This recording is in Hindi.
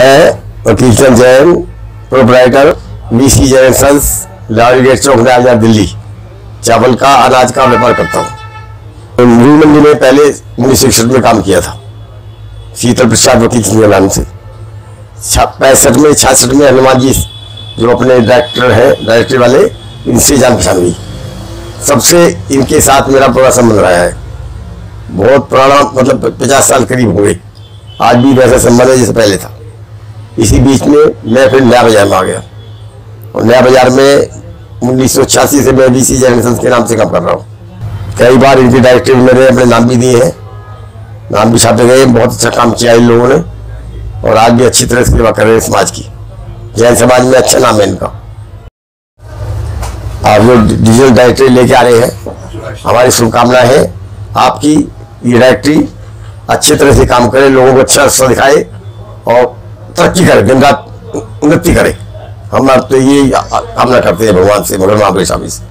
मैं Vakil Chand Jain, proprietor BC Jain Sons Lal gate Chowk नया दिल्ली। चावल का अनाज का व्यापार करता हूँ। मूल मंडी में पहले उन्नीस सौ इकसठ में काम किया था। शीतल प्रसाद वकील चंद नाम से। पैंसठ में छियासठ में हनुमान जी जो अपने डायरेक्टर हैं डायरेक्टर वाले, इनसे जान पहचान हुई। सबसे इनके साथ मेरा पूरा संबंध रहा है। बहुत पुराना मतलब पचास साल करीब हो गए। आज भी वैसा संबंध है जैसे पहले था। इसी बीच में मैं फिर नया बाज़ार में आ गया। और नया बाज़ार में उन्नीस सौ छियासी से मैं बी सी जनरेशन के नाम से काम कर रहा हूँ। कई बार इनके डायरेक्टर मेरे अपने नाम भी दिए हैं। नाम भी छापे गए, बहुत अच्छा काम किया इन लोगों ने। और आज भी अच्छी तरह सेवा कर रहे हैं समाज की। जैन समाज में अच्छा नाम है इनका। आप जो डिजिटल डायरेक्टरी लेके आ रहे हैं। हमारी शुभकामना है। आपकी ये डायरेक्टरी अच्छी तरह से काम करे, लोगों को अच्छा रास्ता दिखाए और तरक्की करे गंगा उन्नति करे। हम तो यही कामना करते हैं भगवान से, मगर महाबली स्वामी से।